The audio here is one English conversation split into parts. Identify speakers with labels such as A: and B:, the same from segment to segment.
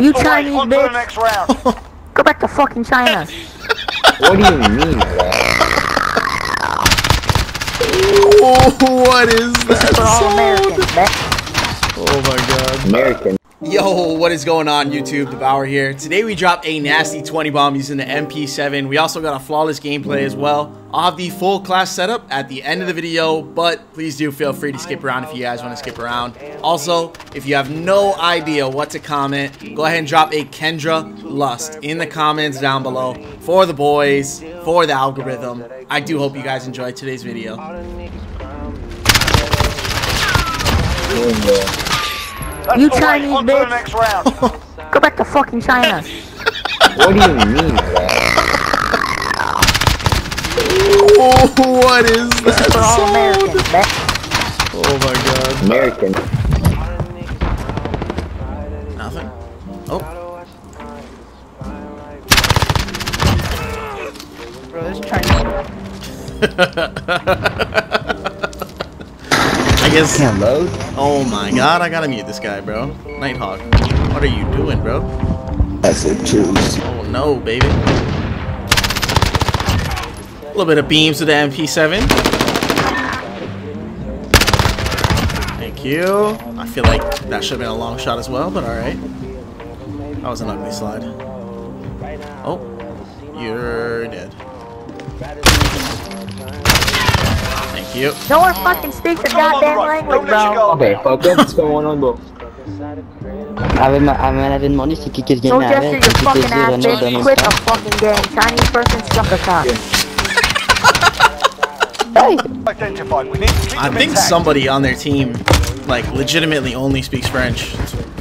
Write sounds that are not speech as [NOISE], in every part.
A: That's
B: You. Chinese
A: On to the
B: bitch.
A: next round. [LAUGHS]
B: Go back to fucking China. [LAUGHS]
C: What do you mean by that?
D: Oh, what is that
B: For all
D: sound?
B: Americans, bitch.
D: Oh my god.
C: American.
D: Yo, what is going on YouTube? Devour here. Today we dropped a nasty 20 bomb using the MP7. We also got a flawless gameplay as well. I'll have the full class setup at the end of the video, but please do feel free to skip around if you guys want to skip around. Also, if you have no idea what to comment, go ahead and drop a Kendra Lust in the comments down below for the boys, for the algorithm. I do hope you guys enjoyed today's video.
A: That's
B: You. Chinese
A: On to the
B: bitch.
A: next round. [LAUGHS]
B: Go back to fucking China.
C: What do you mean by that?
D: Oh, what is that
B: For all Americans, bitch.
D: Oh my god.
C: American.
D: Nothing. Oh.
B: Bro, this Chinese. [LAUGHS]
D: I guess.
C: Can't load?
D: Oh my god, I gotta mute this guy, bro. Nighthawk. What are you doing, bro?
C: That's a truth.
D: Oh no, baby. A little bit of beams with the MP7. Thank you. I feel like that should have been a long shot as well, but alright. That was an ugly slide. Oh, you're dead. Thank you.
B: No one fucking speaks the
A: Come on,
B: goddamn
A: right.
B: language,
A: Don't let you
B: bro.
A: go.
C: Okay, fuck up. What's going on, bro?
E: Elle m'avait- elle m'avait demandé c'est qui qui se
B: Don't
E: gagnait
B: gesture
E: avec,
B: your
E: puis j'ai
B: fucking
E: dit
B: ass, bitch. Quit the fucking game. Chinese person suck a cock.
E: Hey!
A: Identified. We need to keep
D: I think somebody on their team, like, legitimately only speaks French.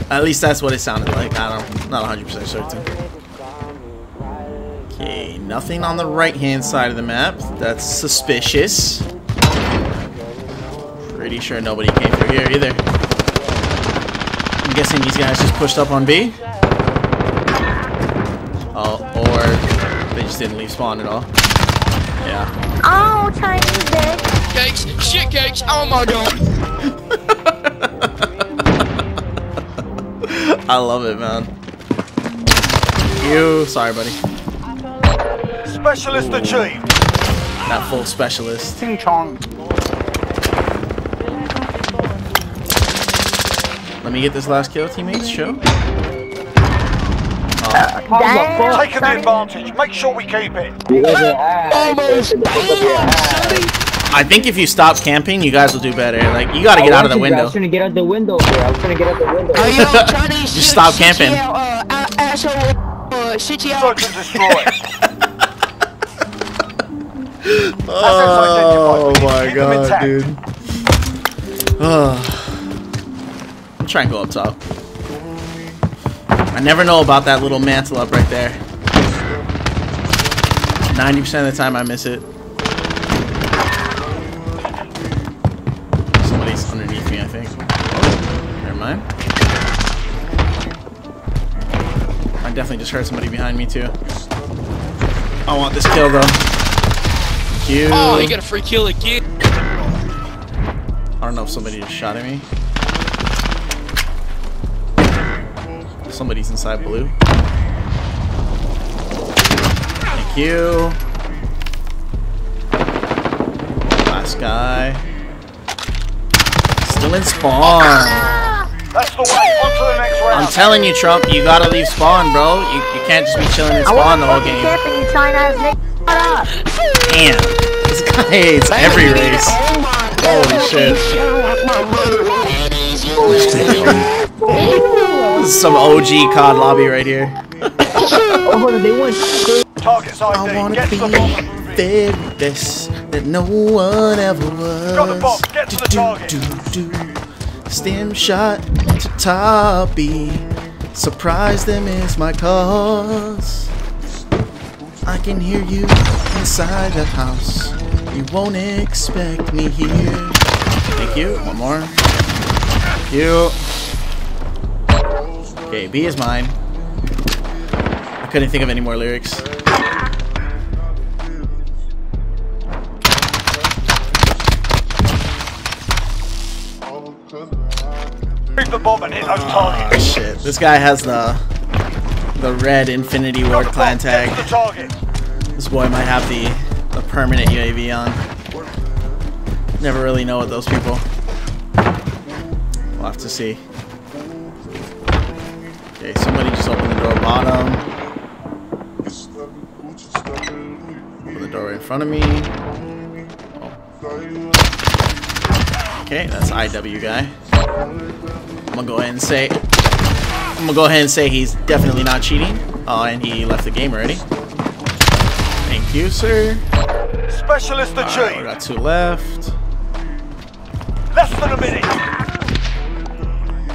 D: At least that's what it sounded like. I don't, not 100% certain. Okay, nothing on the right-hand side of the map. That's suspicious. Pretty sure nobody came through here either. I'm guessing these guys just pushed up on B. Oh, or they just didn't leave spawn at all. Yeah.
B: Oh, Chinese bitch.
F: cakes, shit cakes. Oh my god. [LAUGHS]
D: I love it, man. You, sorry, buddy.
A: Specialist achieved.
D: That full specialist.
B: Ching chong.
D: Let me get this last kill, teammates. Show.
B: Damn,
A: Taking the advantage. Make sure we keep it.
C: You guys are ass.
F: Almost.
D: I think if you stop camping, you guys will do better. Like, you gotta get out of the
C: I
D: window.
C: was trying to get out the window, bro. I was trying to get out the window. [LAUGHS] [LAUGHS] [LAUGHS]
F: Oh, yo,
D: Just stop camping.
F: you out, uh, uh, shit you out.
A: Search and destroy.
D: Oh
A: Assets identified. We need to
D: my god, dude. [SIGHS] Trying to go up top. I never know about that little mantle up right there. 90% of the time I miss it. Somebody's underneath me, I think. Oh, never mind. I definitely just heard somebody behind me too. I want this kill though. Thank you.
F: Oh, he got a free kill again.
D: I don't know if somebody just shot at me. Somebody's inside blue. Thank you. Last guy. Still in spawn.
A: That's the way. On to the next round.
D: I'm telling you, Trump, you gotta leave spawn, bro. You, you can't just be chilling in spawn the whole
B: fucking
D: game.
B: camping, you China ass nigga. Shut up.
D: Damn. [LAUGHS] This guy hates every race. Oh Holy shit. Some OG COD lobby right here.
C: Oh, hold on, they won.
A: Target's
D: I
A: ID.
D: wanna
A: Get
D: be
A: to the bomb.
D: the best that no one ever was.
A: Got the bomb. Get to the target.
D: Do, do. Stem shot to top B. Surprise them is my cause. I can hear you inside that house. You won't expect me here. Thank you. One more. Thank you. Okay, B is mine. I couldn't think of any more lyrics.
A: Targets.
D: Shit, this guy has the the red Infinity Ward clan tag. This boy might have the, the permanent UAV on. Never really know with those people. We'll have to see. Okay, somebody just opened the door bottom. Open the door right in front of me. Oh. Okay, that's IW guy. I'm gonna go ahead and say I'm gonna go ahead and say he's definitely not cheating. Oh, and he left the game already. Thank you, sir.
A: Specialist
D: Alright, we
A: achieved.
D: got two left.
A: Less than a minute.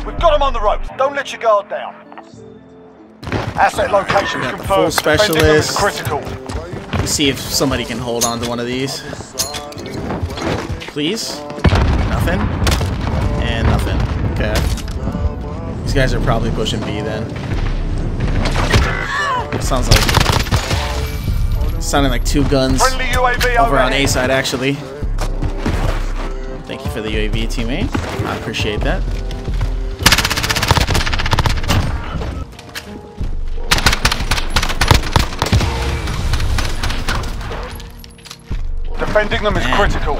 A: We've got him on the ropes. Don't let your guard down. Asset location
D: We got the
A: confirmed.
D: full
A: Defending them is
D: specialist.
A: critical.
D: Let's see if somebody can hold on to one of these. Please? Nothing? And nothing. Okay. These guys are probably pushing B then. Sounds like sounding like two guns over on A side actually. Thank you for the UAV teammate. I appreciate that.
A: Defending them is
D: Man.
A: critical.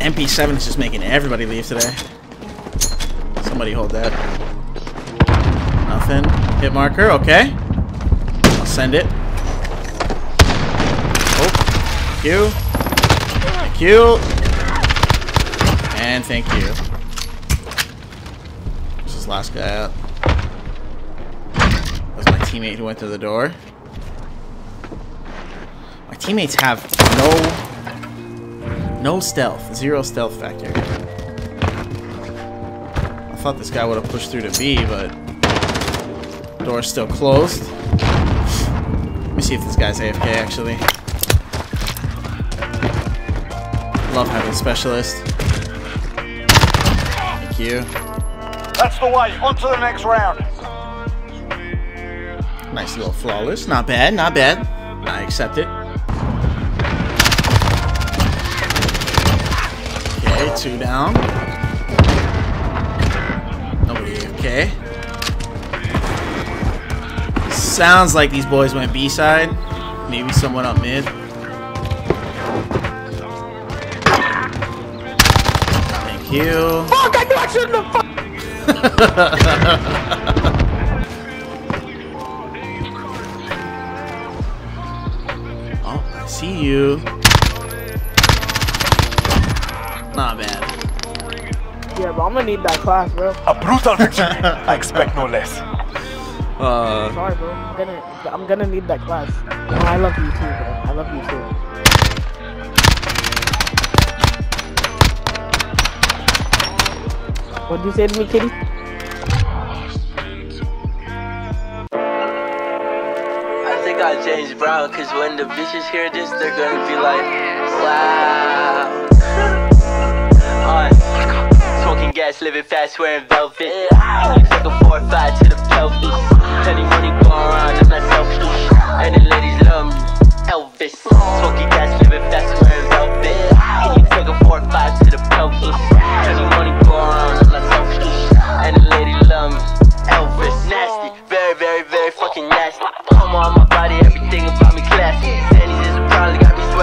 D: MP7 is just making everybody leave today. Somebody hold that. Nothing. Hit marker, okay. I'll send it. Oh, thank you. Thank you. And thank you. This is last guy at? That's my teammate who went through the door. My teammates have no no stealth. Zero stealth factor. I thought this guy would have pushed through to B, but door's still closed. Let me see if this guy's AFK actually. Love having specialist. Thank you.
A: That's the way. On to the next round.
D: Nice little flawless. Not bad, not bad. I accept it. Two down. Nobody okay. Sounds like these boys went B side. Maybe someone up mid. Thank you.
B: Fuck, I knew I shouldn't have [LAUGHS]
D: Oh, I see you.
B: I'm gonna need that class, bro.
A: A brutal victory. I expect no less.
D: Uh,
B: Sorry, bro. I'm gonna, I'm gonna need that class. No, I love you too, bro. I love you too. What'd you say to me, kitty?
G: I think I changed brown, cause when the bitches hear this, they're gonna be like, wow. Uh, gas, living fast, wearing velvet. Looks like a 4 or 5 to the pelvis. Plenty money going around, I'm not selfish. And the